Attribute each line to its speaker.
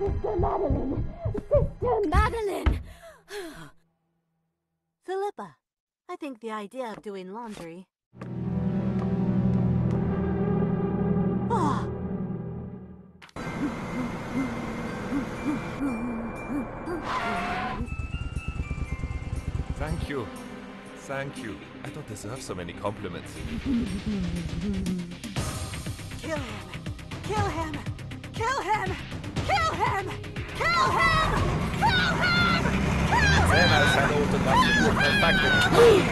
Speaker 1: Sister Madeline! Sister Madeline!
Speaker 2: Philippa, I think the idea of doing laundry. Ah,
Speaker 3: Thank you. Thank you. I don't deserve so many compliments. that's
Speaker 2: effective.